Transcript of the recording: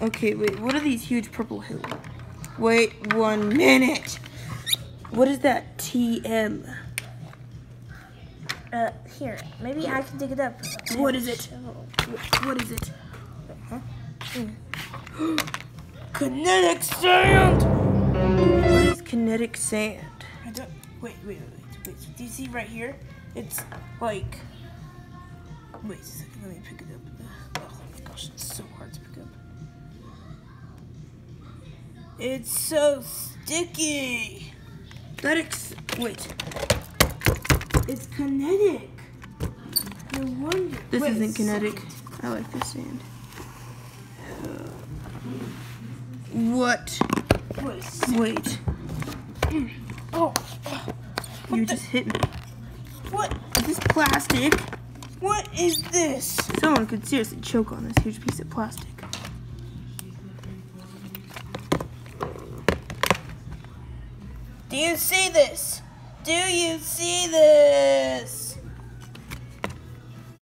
Okay, wait. What are these huge purple hills? Wait one minute. What is that? TM. Uh, here, maybe I can dig it up. What is it? What is it? kinetic sand. What is kinetic sand? I don't. Wait, wait, wait, wait, wait. So do you see right here? It's like. Wait a second. Let me pick it up. Oh my gosh, it's so It's so sticky. That ex- wait. It's kinetic. No wonder. This Wait isn't kinetic. second. I like this sand. What? Wait a second. Wait. Oh, You just hit me. what? Is this plastic? What is this? Someone could seriously choke on this huge piece of plastic. Do you see this? Do you see this?